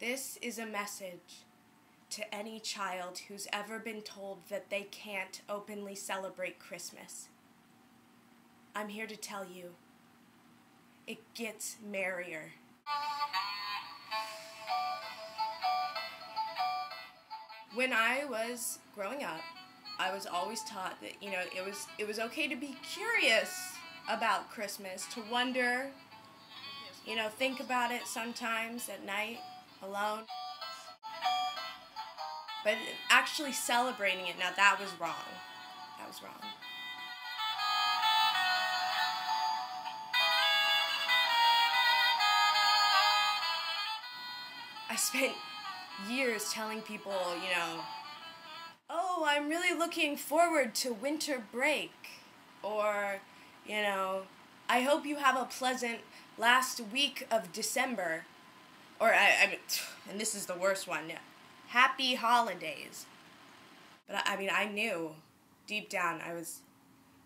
This is a message to any child who's ever been told that they can't openly celebrate Christmas. I'm here to tell you it gets merrier. When I was growing up, I was always taught that, you know, it was it was okay to be curious about Christmas, to wonder, you know, think about it sometimes at night alone. But actually celebrating it, now that was wrong. That was wrong. I spent years telling people, you know, oh, I'm really looking forward to winter break. Or, you know, I hope you have a pleasant last week of December. Or, I, I mean, and this is the worst one, happy holidays. But I, I mean, I knew deep down I was,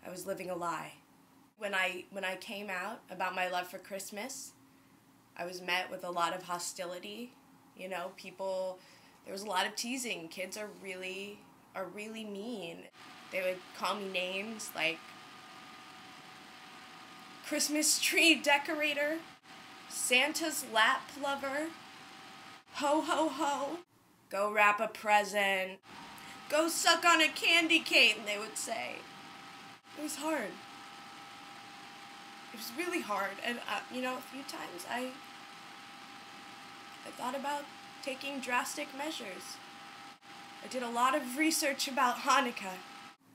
I was living a lie. When I, when I came out about my love for Christmas, I was met with a lot of hostility you know, people there was a lot of teasing. Kids are really are really mean. They would call me names like Christmas tree decorator, Santa's lap lover, ho ho ho, go wrap a present, go suck on a candy cane, they would say. It was hard. It was really hard, and uh, you know, a few times I I thought about taking drastic measures. I did a lot of research about Hanukkah.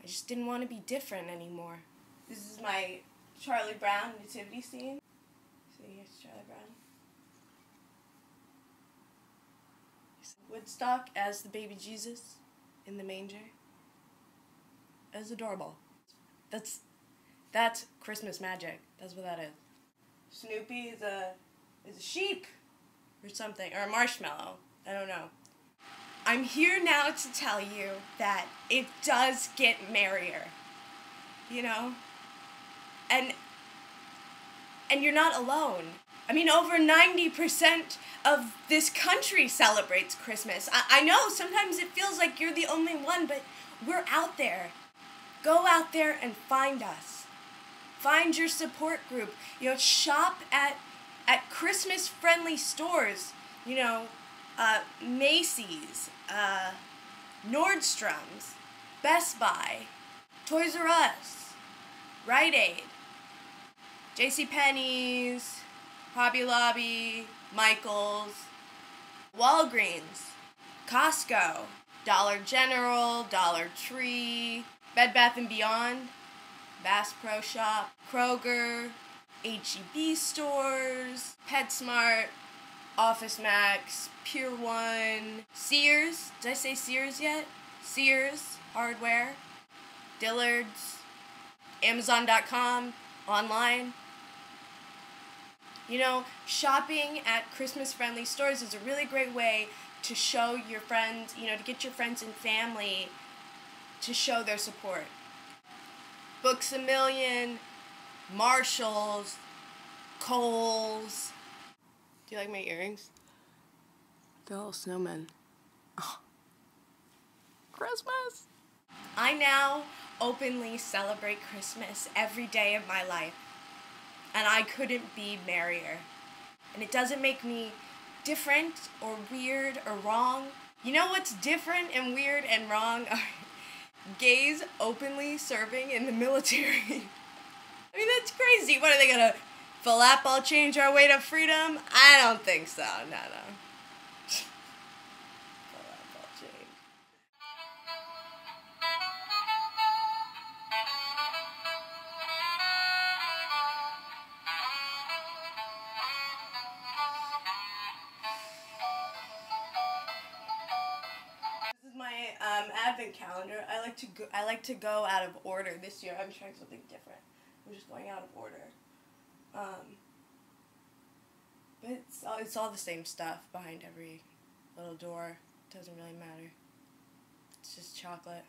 I just didn't want to be different anymore. This is my Charlie Brown nativity scene. Here's Charlie Brown. Woodstock as the baby Jesus in the manger. As adorable. That's that's Christmas magic. That's what that is. Snoopy is a is a sheep or something, or a marshmallow. I don't know. I'm here now to tell you that it does get merrier. You know? And you're not alone. I mean, over 90% of this country celebrates Christmas. I, I know sometimes it feels like you're the only one, but we're out there. Go out there and find us. Find your support group. You know, shop at at Christmas friendly stores, you know, uh, Macy's, uh, Nordstrom's, Best Buy, Toys R Us, Rite Aid, J.C. Penney's, Hobby Lobby, Michaels, Walgreens, Costco, Dollar General, Dollar Tree, Bed Bath & Beyond, Bass Pro Shop, Kroger, HEB stores, PetSmart, Office Max, Pier 1, Sears. Did I say Sears yet? Sears Hardware, Dillard's, Amazon.com, online. You know, shopping at Christmas friendly stores is a really great way to show your friends, you know, to get your friends and family to show their support. Books a Million, Marshalls, Kohl's. Do you like my earrings? They're little snowmen. Oh. Christmas! I now openly celebrate Christmas every day of my life. And I couldn't be merrier. And it doesn't make me different or weird or wrong. You know what's different and weird and wrong? Gays openly serving in the military. I mean, that's crazy. What are they gonna falafel change our way to freedom? I don't think so. No, no. This is um, advent calendar. I like to go. I like to go out of order. This year, I'm trying something different. I'm just going out of order. Um, but it's all, it's all the same stuff behind every little door. It doesn't really matter. It's just chocolate.